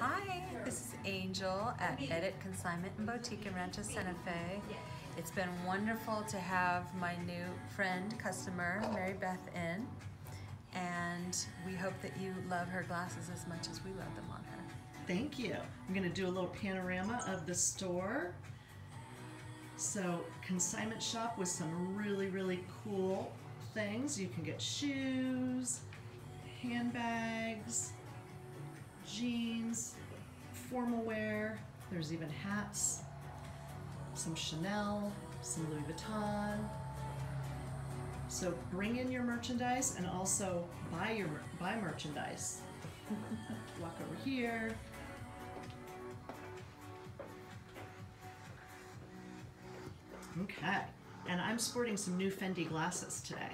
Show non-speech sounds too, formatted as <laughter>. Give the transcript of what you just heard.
Hi, this is Angel at Edit Consignment and Boutique in Rancho Santa Fe. It's been wonderful to have my new friend, customer, Mary Beth in. And we hope that you love her glasses as much as we love them on her. Thank you. I'm going to do a little panorama of the store. So, consignment shop with some really, really cool things. You can get shoes, handbags, formal wear. There's even hats, some Chanel, some Louis Vuitton. So bring in your merchandise and also buy your buy merchandise. <laughs> Walk over here. Okay, and I'm sporting some new Fendi glasses today.